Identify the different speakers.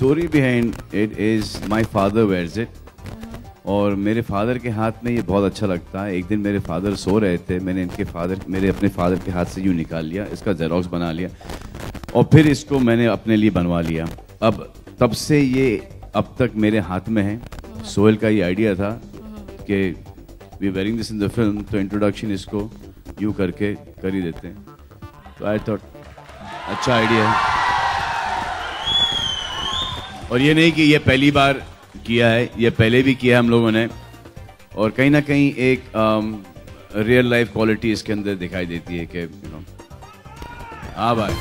Speaker 1: Story behind it is my father wears it और मेरे father के हाथ में ये बहुत अच्छा लगता है। एक दिन मेरे फादर सो रहे थे। मैंने इनके फादर मेरे अपने फादर के हाथ से यूँ निकाल लिया इसका जेरोक्स बना लिया और फिर इसको मैंने अपने लिए बनवा लिया। अब तब से ये अब तक मेरे हाथ में है। सोहेल का ये आइडिया था कि we wearing this in the film तो इंट्रोडक्शन इसको यूँ करके कर ही देते हैं। तो आई थॉट अच्छा आइडिया है। और ये नहीं कि ये पहली बार किया है, ये पहले भी किया है हम लोगों ने। और कहीं ना कहीं एक रियल लाइफ क्वालिटी इसके अंदर दिखाई देती है कि हाँ भाई